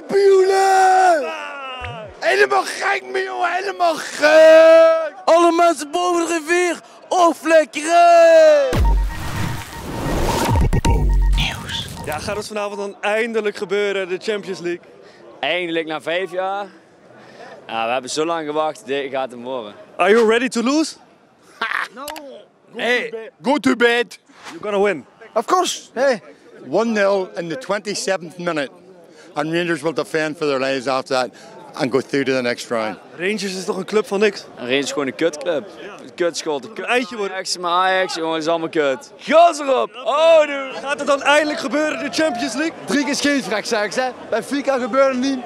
Kampioenen! Helemaal gek, me joh, helemaal gek! Alle mensen boven de rivier, opflikkeren! Ja, gaat het vanavond dan eindelijk gebeuren, de Champions League? Eindelijk na vijf jaar. Ja, we hebben zo lang gewacht, dit gaat hem worden. Are you ready to lose? Hey, go to bed! You're gonna win. Of course, hey. 1-0 in the 27th minute. And Rangers will defend for their lives after that and go through to the next round. Rangers is toch een club van niks? Rangers is gewoon een kutclub. Een kutschot, een kut. Eindje worden. Ajax, maar Ajax, jongen, is allemaal kut. Gas erop! Oh, nu! Gaat het dan eindelijk gebeuren, de Champions League? Drie keer scheidsrecht zeggen ze. Bij Fika gebeurde het niet.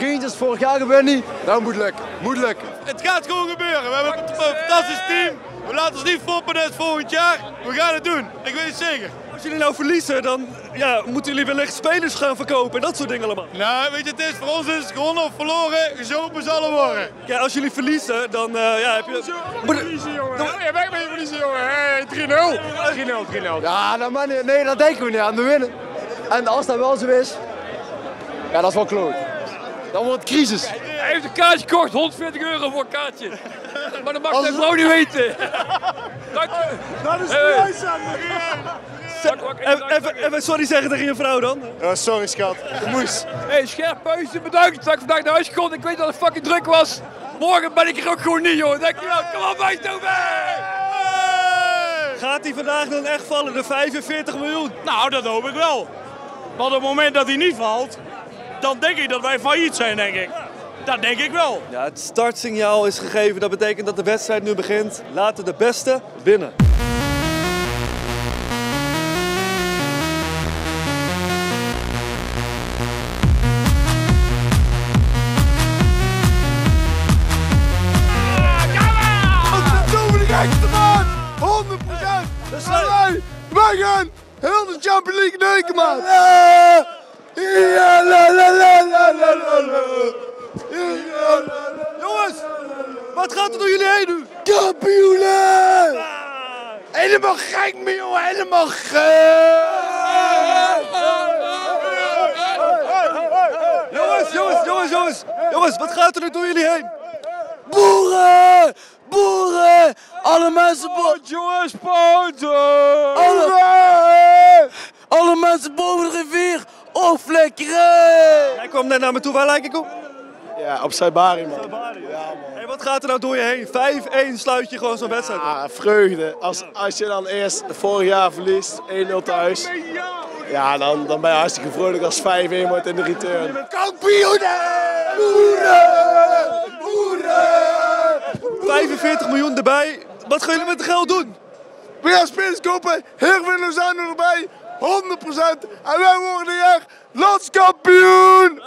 Rangers vorig jaar gebeurde niet. Nou moet lukken. Moet lukken. Het gaat gewoon gebeuren. We hebben een fantastisch team. We laten ons niet foppen uit volgend jaar. We gaan het doen. Ik weet het zeker. Als jullie nou verliezen, dan ja, moeten jullie wellicht spelers gaan verkopen en dat soort dingen allemaal. Nou, weet je, het is voor ons is gewonnen of verloren. Gezopen zal er worden. Ja, als jullie verliezen, dan eh, ja, heb je... Moet- Verliezen, jongen. Ja, weg met je verliezen, jongen. Hey, 3-0. 3-0, 3-0. Ja, nou, maar nee, nee, dat denken we niet aan. We winnen. En als dat wel zo is, ja, dat is wel kloot. Dan wordt het crisis. Hij heeft een kaartje gekocht, 140 euro voor een kaartje. Maar dat mag zijn vrouw niet weten. Dat is nice aan Even, sorry zeggen tegen je vrouw dan. sorry, schat. Ik moest. Hey, scherp puisje, bedankt dat ik vandaag naar huis kon. Ik weet dat het fucking druk was. Morgen ben ik er ook gewoon niet, joh. Dankjewel. Kom op, Eindhoven! Gaat hij vandaag dan echt vallen, de 45 miljoen? Nou, dat hoop ik wel. Maar op het moment dat hij niet valt, dan denk ik dat wij failliet zijn, denk ik. Dat denk ik wel. Ja, het startsignaal is gegeven. Dat betekent dat de wedstrijd nu begint. Laten de beste winnen. 100%! Dat zijn wij! Wij gaan heel de Champions League neuken, man! Jongens, wat gaat er door jullie heen nu? Kampioenen! Helemaal gek, me joh, helemaal gek! Jongens, jongens, jongens, jongens. Jongens, wat gaat er nu door jullie heen? Boeren! Boeren! Alle mensen boven... Jongens! Alle... Alle mensen boven de rivier, opflikkeren! Hij kwam net naar me toe. Waar lijk ik op? Ja, op Saibari, man. Hey, wat gaat er nou door je heen? 5-1 sluit je gewoon zo'n wedstrijd. Ah, vreugde. Als, als je dan eerst vorig jaar verliest, 1-0 thuis. Ja, dan, dan ben je hartstikke vrolijk als 5-1 wordt in de return. Kampioenen! Boeren! Boeren! 45 miljoen erbij. Wat gaan jullie met het geld doen? We gaan spelers kopen, Herwin Lozano erbij, 100% en wij worden hier landskampioen!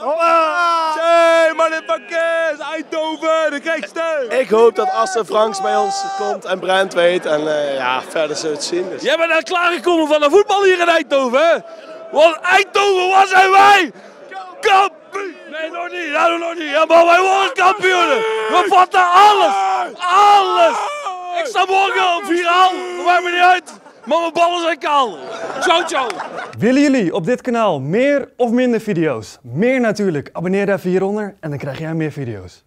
Hey, motherfuckers. Eindhoven, de gekste. Ik hoop dat Asse Franks bij ons komt en Brent weet. En eh, ja, verder zullen we het zien. Dus. Jij bent net klaargekomen van de voetbal hier in Eindhoven, hè? Want Eindhoven, wat zijn wij? Kampioen! Nee, nog niet, dat doen we nog niet. Ja, maar wij worden kampioenen. We vatten alles. Alles. Ik sta morgen op viraal. Dat maakt me niet uit. Maar mijn ballen zijn kaal. Ciao, ciao. Willen jullie op dit kanaal meer of minder video's? Meer natuurlijk. Abonneer daar even hieronder en dan krijg jij meer video's.